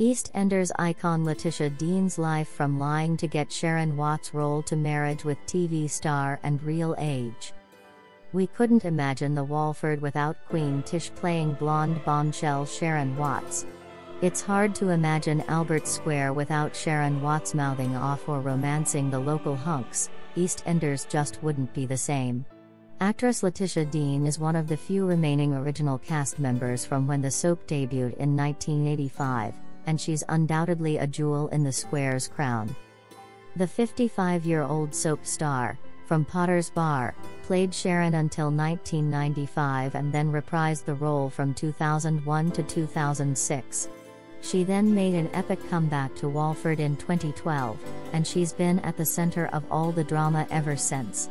EastEnders icon Letitia Dean's life from lying to get Sharon Watts' role to marriage with TV star and real age. We couldn't imagine the Walford without Queen Tish playing blonde bombshell Sharon Watts. It's hard to imagine Albert Square without Sharon Watts mouthing off or romancing the local hunks, EastEnders just wouldn't be the same. Actress Letitia Dean is one of the few remaining original cast members from when the soap debuted in 1985 and she's undoubtedly a jewel in the square's crown. The 55 year old soap star, from Potters Bar, played Sharon until 1995 and then reprised the role from 2001 to 2006. She then made an epic comeback to Walford in 2012, and she's been at the center of all the drama ever since.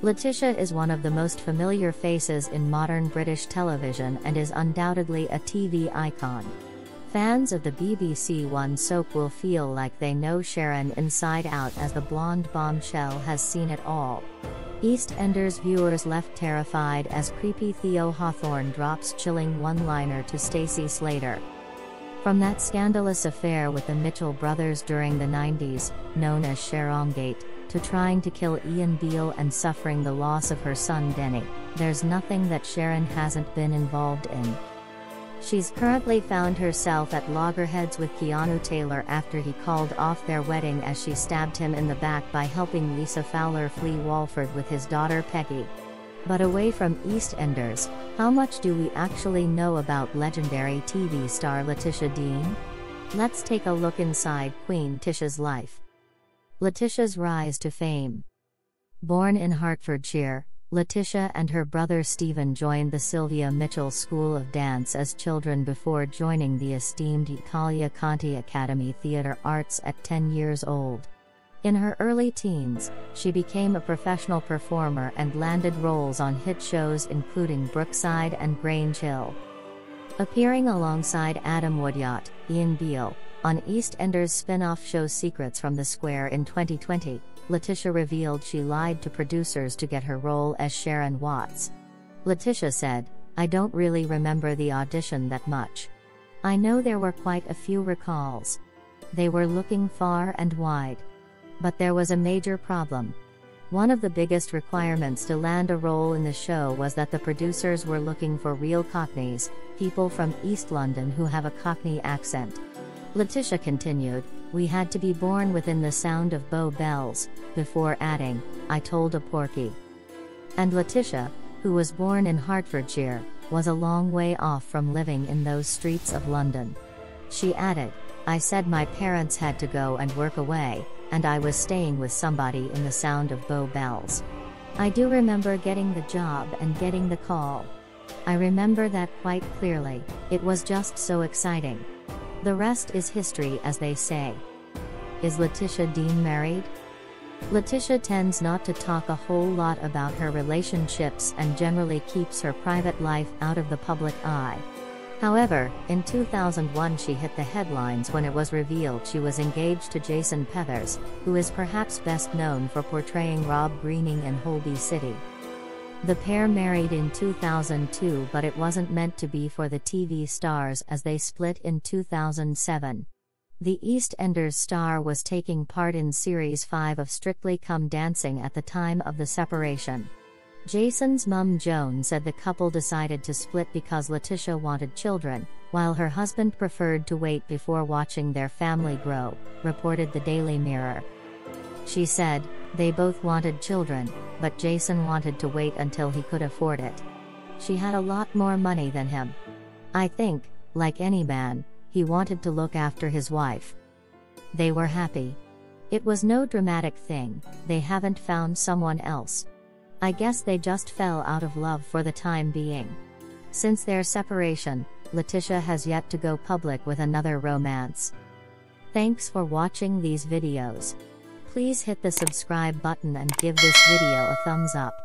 Letitia is one of the most familiar faces in modern British television and is undoubtedly a TV icon. Fans of the BBC One soap will feel like they know Sharon inside out as the blonde bombshell has seen it all. EastEnders viewers left terrified as creepy Theo Hawthorne drops chilling one-liner to Stacey Slater. From that scandalous affair with the Mitchell brothers during the 90s, known as Sharongate, to trying to kill Ian Beale and suffering the loss of her son Denny, there's nothing that Sharon hasn't been involved in. She's currently found herself at loggerheads with Keanu Taylor after he called off their wedding as she stabbed him in the back by helping Lisa Fowler flee Walford with his daughter Peggy. But away from EastEnders, how much do we actually know about legendary TV star Letitia Dean? Let's take a look inside Queen Tish's life. Letitia's rise to fame. Born in Hertfordshire, Letitia and her brother Stephen joined the Sylvia Mitchell School of Dance as children before joining the esteemed Italia Conti Academy Theatre Arts at 10 years old. In her early teens, she became a professional performer and landed roles on hit shows including Brookside and Grange Hill. Appearing alongside Adam Woodyatt, Ian Beale, on EastEnders spin-off show Secrets from the Square in 2020, Letitia revealed she lied to producers to get her role as Sharon Watts. Letitia said, I don't really remember the audition that much. I know there were quite a few recalls. They were looking far and wide. But there was a major problem. One of the biggest requirements to land a role in the show was that the producers were looking for real Cockneys, people from East London who have a Cockney accent. Letitia continued, We had to be born within the sound of Bow Bells, before adding, I told a porky. And Letitia, who was born in Hertfordshire, was a long way off from living in those streets of London. She added, I said my parents had to go and work away, and I was staying with somebody in the sound of Bow Bells. I do remember getting the job and getting the call. I remember that quite clearly, it was just so exciting. The rest is history, as they say. Is Letitia Dean married? Letitia tends not to talk a whole lot about her relationships and generally keeps her private life out of the public eye. However, in 2001 she hit the headlines when it was revealed she was engaged to Jason Pethers, who is perhaps best known for portraying Rob Greening in Holby City. The pair married in 2002 but it wasn't meant to be for the TV stars as they split in 2007. The EastEnders star was taking part in Series 5 of Strictly Come Dancing at the time of the separation. Jason's mum Joan said the couple decided to split because Letitia wanted children, while her husband preferred to wait before watching their family grow, reported the Daily Mirror. She said, they both wanted children, but Jason wanted to wait until he could afford it. She had a lot more money than him. I think, like any man, he wanted to look after his wife. They were happy. It was no dramatic thing, they haven't found someone else. I guess they just fell out of love for the time being. Since their separation, Letitia has yet to go public with another romance. Thanks for watching these videos. Please hit the subscribe button and give this video a thumbs up.